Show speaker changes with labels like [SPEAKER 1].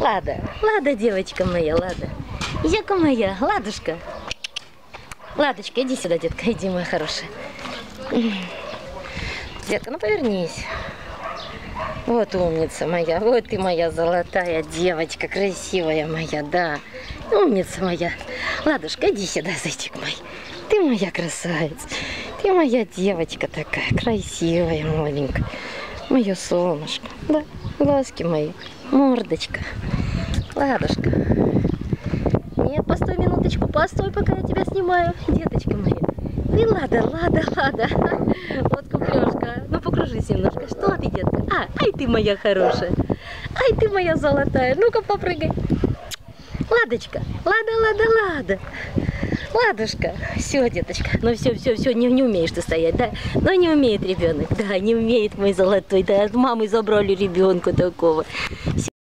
[SPEAKER 1] Лада, Лада, девочка моя, Лада. Яка моя, Ладушка. Ладочка, иди сюда, детка, иди, моя хорошая. Детка, ну повернись. Вот умница моя, вот ты моя золотая девочка, красивая моя, да. Умница моя. Ладушка, иди сюда, зайчик мой. Ты моя красавица. Ты моя девочка такая, красивая, маленькая. Мое солнышко. Да, глазки мои, мордочка. Ладушка. Нет, постой минуточку, постой, пока я тебя снимаю, деточка моя. Ты лада, лада, лада. Вот куклёшка. Ну покружись немножко. Что ты, детка? А, ай ты моя хорошая. Ай ты моя золотая. Ну-ка попрыгай. Ладочка, лада, лада, лада. Ладушка, все, деточка, ну все, все, все, не, не умеешь ты стоять, да? Ну не умеет ребенок, да, не умеет мой золотой, да, от мамы забрали ребенка такого.